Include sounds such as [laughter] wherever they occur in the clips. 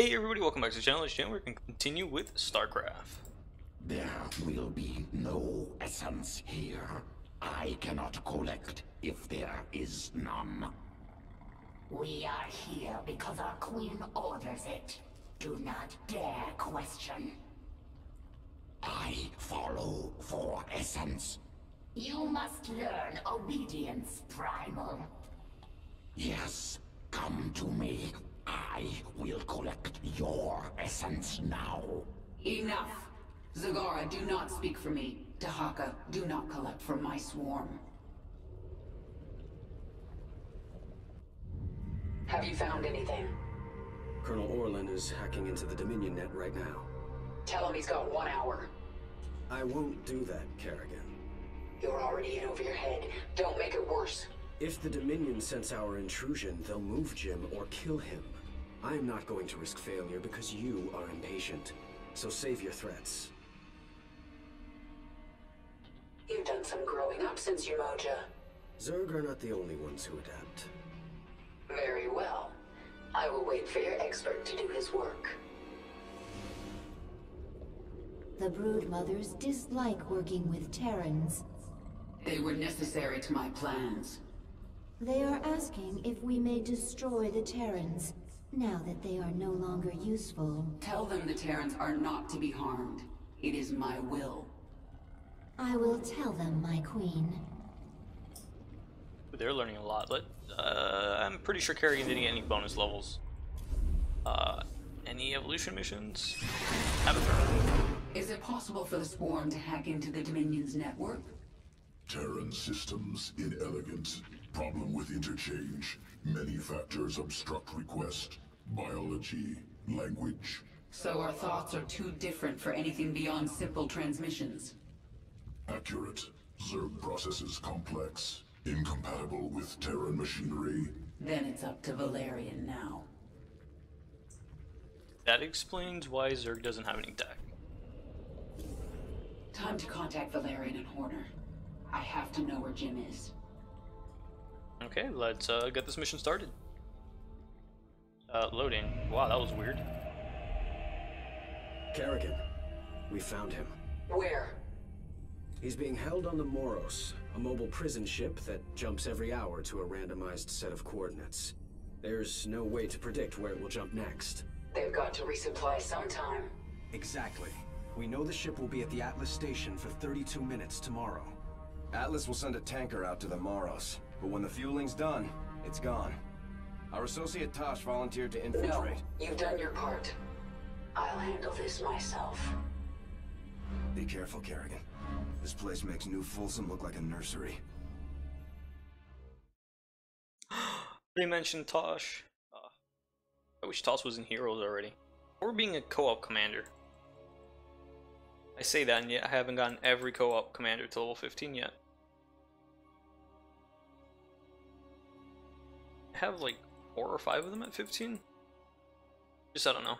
Hey everybody, welcome back to the channel. This channel We're going to continue with StarCraft. There will be no essence here. I cannot collect if there is none. We are here because our queen orders it. Do not dare question. I follow for essence. You must learn obedience, Primal. Yes, come to me. I will collect your essence now. Enough! Zagara, do not speak for me. Dahaka, do not collect from my swarm. Have you found anything? Colonel Orlan is hacking into the Dominion net right now. Tell him he's got one hour. I won't do that, Kerrigan. You're already in over your head. Don't make it worse. If the Dominion sense our intrusion, they'll move Jim or kill him. I'm not going to risk failure because you are impatient. So save your threats. You've done some growing up since Umoja. Zerg are not the only ones who adapt. Very well. I will wait for your expert to do his work. The brood mothers dislike working with Terrans. They were necessary to my plans. They are asking if we may destroy the Terrans, now that they are no longer useful. Tell them the Terrans are not to be harmed. It is my will. I will tell them, my queen. They're learning a lot. Let, uh, I'm pretty sure Kerrigan didn't get any bonus levels. Uh, any evolution missions? Haven't. Is it possible for the Swarm to hack into the Dominion's network? Terran systems inelegant. Problem with interchange. Many factors obstruct request. Biology, language. So our thoughts are too different for anything beyond simple transmissions. Accurate. Zerg processes complex. Incompatible with Terran machinery. Then it's up to Valerian now. That explains why Zerg doesn't have any tech. Time to contact Valerian and Horner. I have to know where Jim is. Okay, let's uh, get this mission started. Uh, loading. Wow, that was weird. Kerrigan, we found him. Where? He's being held on the Moros, a mobile prison ship that jumps every hour to a randomized set of coordinates. There's no way to predict where it will jump next. They've got to resupply sometime. Exactly. We know the ship will be at the Atlas station for 32 minutes tomorrow. Atlas will send a tanker out to the Moros, but when the fueling's done, it's gone. Our associate Tosh volunteered to infiltrate. No, you've done your part. I'll handle this myself. Be careful, Kerrigan. This place makes New Folsom look like a nursery. [gasps] They mentioned Tosh. Uh, I wish Tosh was in Heroes already. Or being a co-op commander. I say that and yet I haven't gotten every co-op commander to level 15 yet. Have like four or five of them at 15. Just I don't know.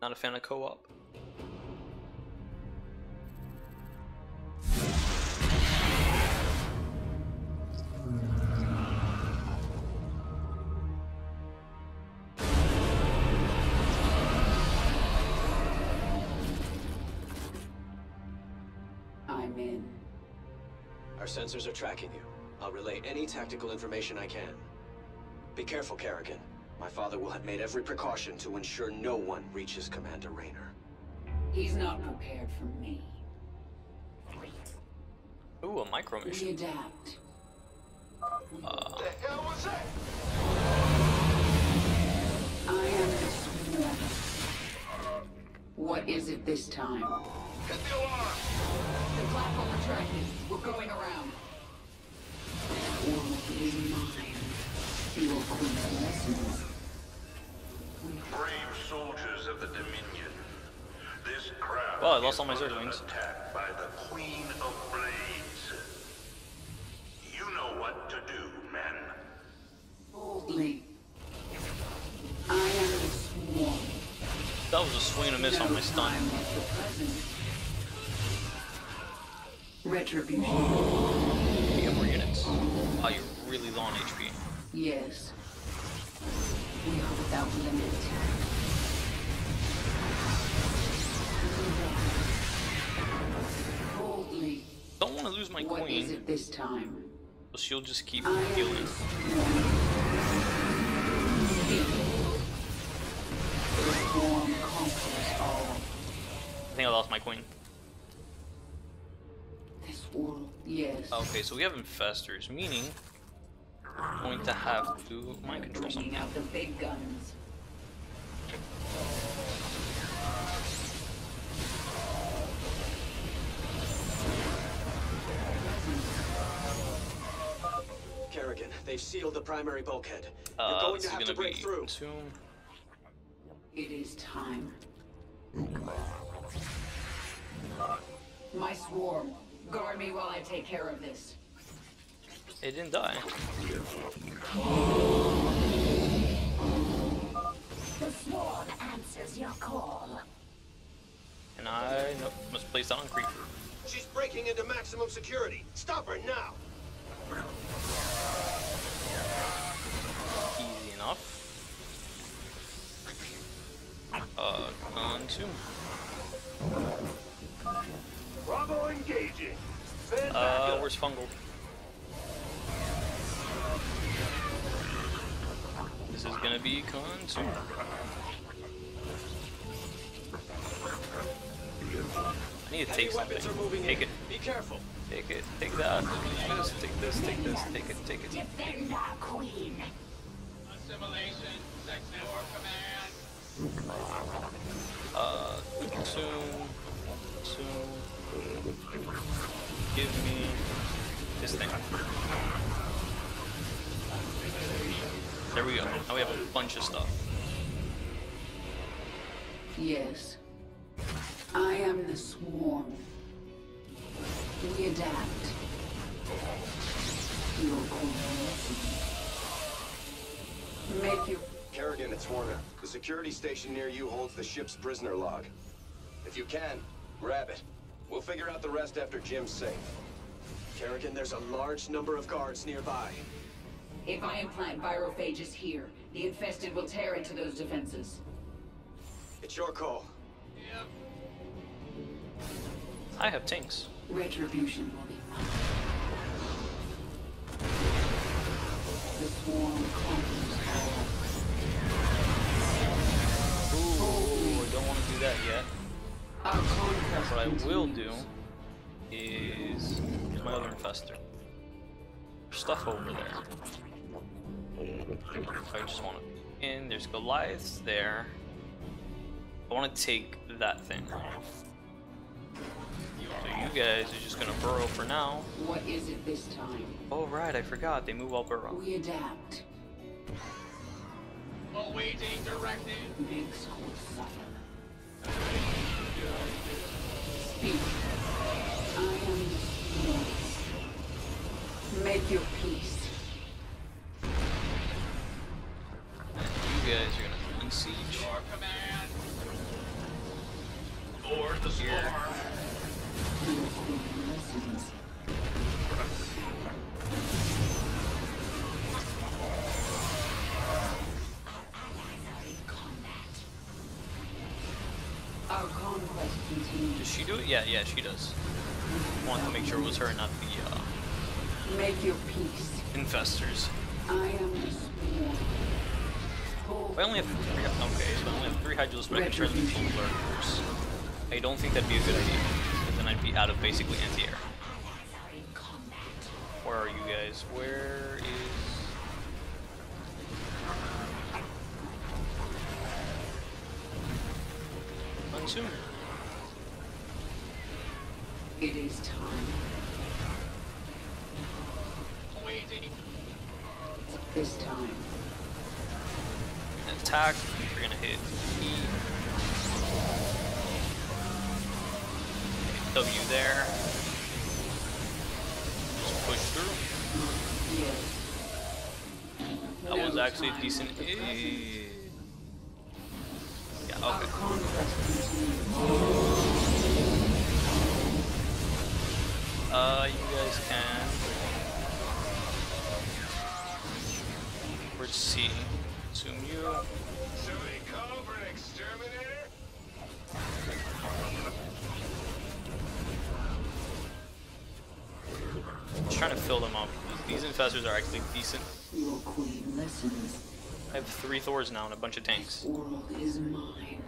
Not a fan of co-op. I'm in. Our sensors are tracking you. I'll relay any tactical information I can. Be careful, Kerrigan. My father will have made every precaution to ensure no one reaches Commander Raynor. He's not prepared for me. Ooh, a micro We mission. adapt. Uh, I am the What is it this time? Hit the alarm! The platform retracted. We're going around. The world is mine. Well, I lost all my is Zerg under wings. attack by the Queen of Blades. You know what to do, men. Boldly. I am the Swarm. that was a swing and a miss on my stun. time like the present. Retribution. You get more units. Wow, you're really low on HP. Yes. We are without limit. Boldly. Don't want to lose my what queen. Is it this time? So she'll just keep I healing. I think I lost my queen. This world, yes. Okay, so we have infestors, meaning going to have to mind control Bringing something. out the big guns. Kerrigan, they've sealed the primary bulkhead. You're Uh, going to have gonna break through. consume. It is time. My swarm, guard me while I take care of this. It didn't die. The swarm answers your call. And I nope, must place that on creep. She's breaking into maximum security. Stop her now. Easy enough. Uh, consume. Bravo engaging. Uh, where's Fungal? Is gonna be consume. I need to take Heavy weapons are moving something. Take it. Be careful. Take it. Take that. Take this. Take this. Take this. Take it. Take it. Defend our queen. Assimilation. Sector command. Uh, consume. Consume. Give me this thing. There we go. Now we have a bunch of stuff. Yes. I am the swarm. We adapt. Your queen listens. Make you... Kerrigan, it's Horner. The security station near you holds the ship's prisoner log. If you can, grab it. We'll figure out the rest after Jim's safe. Kerrigan, there's a large number of guards nearby. If I implant virophages here, the infested will tear into those defenses. It's your call. I have tanks. Retribution will be mine. The swarm conquers all. Ooh, I don't want to do that yet. What I will do is here's my other infestor. There's stuff over there. I just want to. And there's Goliaths there. I want to take that thing. So you guys are just gonna burrow for now. What is it this time? Oh right, I forgot they move all burrow. We adapt. Awaiting directive. Makes will suffer. Speak. I am the swarm. Make your peace. Does she do it? Yeah, yeah, she does. Want to make sure it was her, and not the uh, Make your peace. infestors. I am. If I only have three, okay, so I only have three Hydralis, but I can turn them into lurkers. I don't think that'd be a good idea, because then I'd be out of basically anti-air. Where are you guys? Where is... Consume. It is time. Waiting. This time. Attack. We're gonna hit E. W there. Just push through. That was actually a decent. Eh. Yeah, okay. conquest continues. Uh, you guys can. Where's C? Assume you. Should we call for an exterminator? trying to fill them up. These infestors are actually decent. I have three Thors now and a bunch of tanks. World is mine.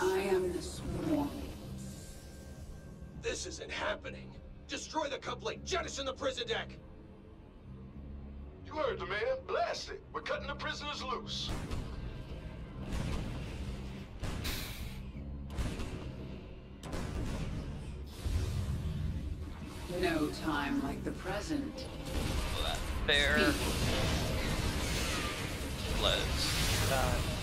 I am the swarm. This isn't happening. Destroy the coupling. Jettison the prison deck. You heard the man. Blast it. We're cutting the prisoners loose. No time like the present. There. Let's. Uh,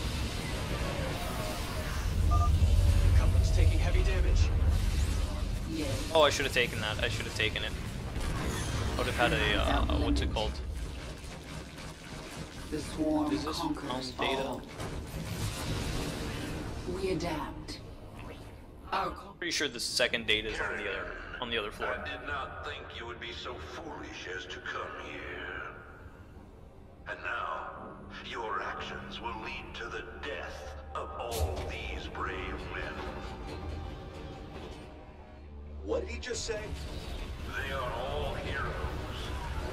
oh, I should have taken that. I should have taken it. I would have had a, uh, uh, what's it called? The swarm Is this conquers on data? all. We adapt. Our Pretty sure the second data is on the other on the other floor. I did not think you would be so foolish as to come here. And now, your actions will lead to the death of all these brave men. What did he just say? They are all heroes,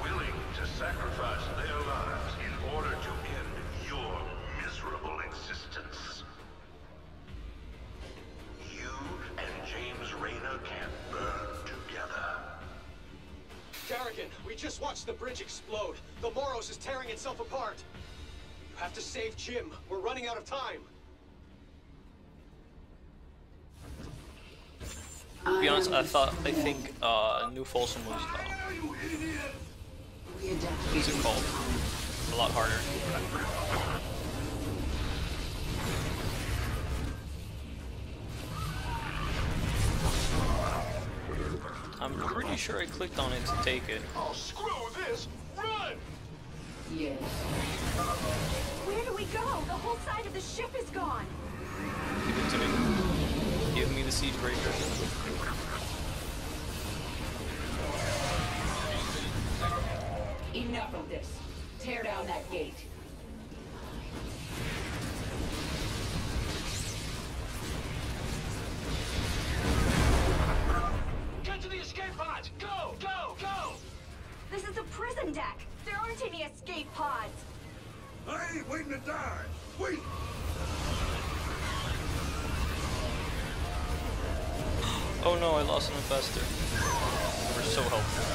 willing to sacrifice their lives in order to end your miserable existence. You and James Raynor can burn together. Kerrigan, we just watched the bridge explode. The Moros is tearing itself apart. You have to save Jim. We're running out of time. To be honest, I thought I think uh, New Folsom was uh, we adapt. what's it called? A lot harder. I'm pretty sure I clicked on it to take it. Oh, screw this. Run! Yes. Where do we go? The whole side of the ship is gone. Give it to me. Give me the siege breaker. Enough of this. Tear down that gate. Get to the escape pods! Go! Go! Go! This is a prison deck. There aren't any escape pods. I ain't waiting to die! Wait! Oh no, I lost an infestor. We're so helpful.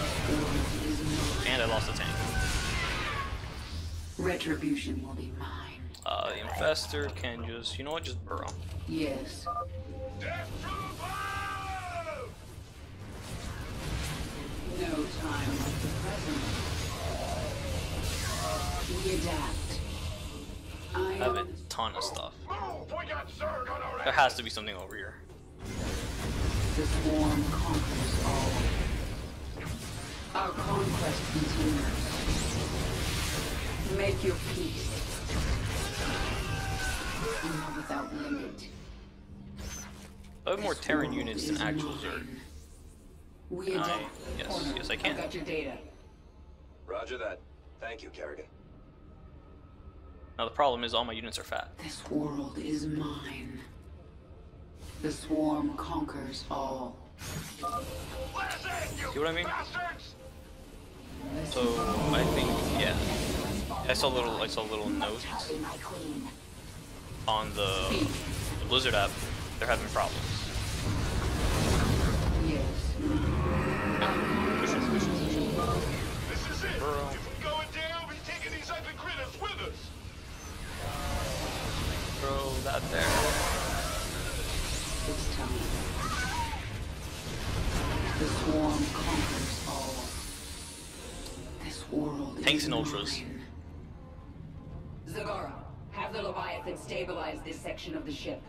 And I lost a tank. Retribution will be mine. Uh, the infestor can just, you know what, just burrow. Yes. Death from above! No time like the present. We adapt. I I have a ton of stuff. Move! We got Zerg on our There has to be something over here. The swarm conquers all. Our conquest continues. Make your peace. Not without limit. I have more Terran units than actual. Zerg. We Can I- adapt. yes, Horner, yes, I can. I've got your data. Roger that. Thank you, Kerrigan. Now the problem is all my units are fat. This world is mine. The swarm conquers all. Blast it, you See what I mean? bastards! So I think yeah. I saw a little I saw a little note Be my queen. on the, the Blizzard app. They're having problems. Yes. Push it, push it, push it. This is it! Burrow. If we're going down, we're taking these ugly critters with us! Throw that there. The swarm conquers all. This world Tanks is and ultras. mine. Zagara, have the Leviathan stabilize this section of the ship.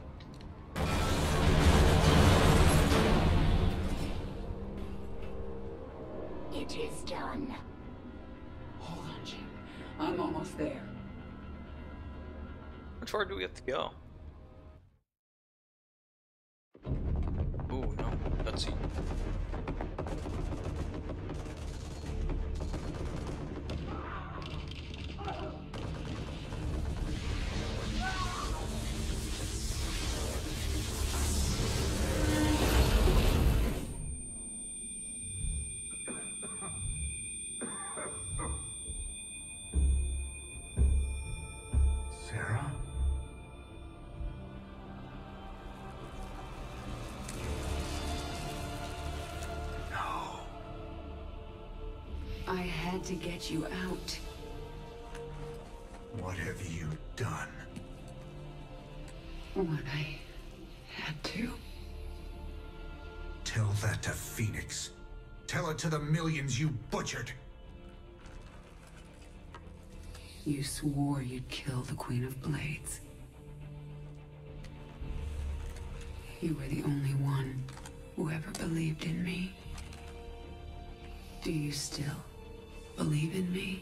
It is done. Hold on, Jim. I'm almost there. How far do we have to go? Had to get you out. What have you done? What I had to. Tell that to Fenix. Tell it to the millions you butchered. You swore you'd kill the Queen of Blades. You were the only one who ever believed in me. Do you still believe in me?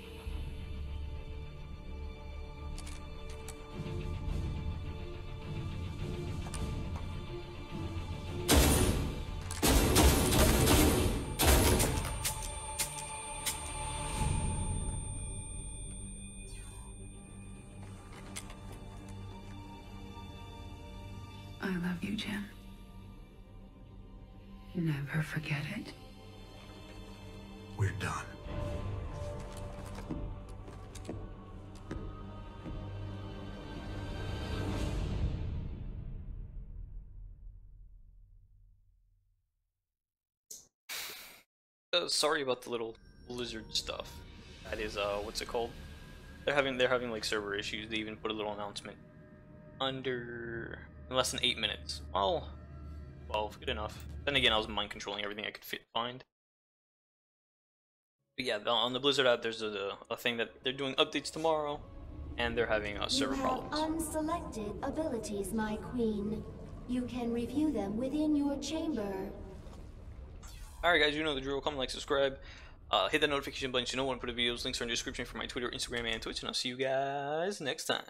I love you, Jim. Never forget it. We're done. Sorry about the little Blizzard stuff. That is, uh, what's it called? They're having they're having like server issues. They even put a little announcement under in less than eight minutes. Well, twelve, good enough. Then again, I was mind controlling everything I could fit find. But yeah, on the Blizzard app, there's a, a thing that they're doing updates tomorrow, and they're having uh, server you have problems. unselected abilities, my queen. You can review them within your chamber. Alright guys, you know the drill. Comment, like, subscribe. Uh, hit that notification button so you know when I put a videos. Links are in the description for my Twitter, Instagram, and Twitch. And I'll see you guys next time.